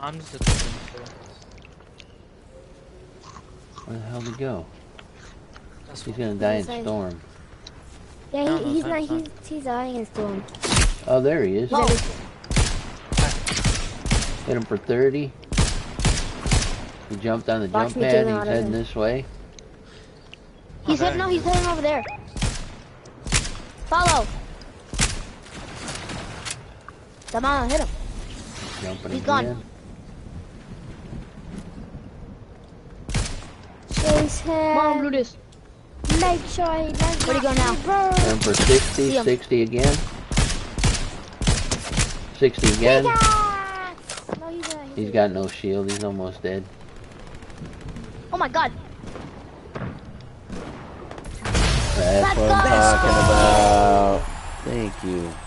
I'm just a chicken. Where the hell did he go? That's He's gonna die in Inside. storm. Yeah, he, no, he's fine, not. He's, he's dying in storm. Oh, there he is. Whoa. Hit him for 30. He jumped on the Watch jump pad. He's heading him. this way. He's heading. No, he's heading over there. Follow. Come on, hit him. Jumping He's again. gone. Chase him. Come on, Brutus. Make sure he does Where'd he go now? be burned. For 60. 60 again. 60 again. No, he's not. He's got no shield. He's almost dead. Oh my god. That's Let's what I'm go. talking about. Thank you.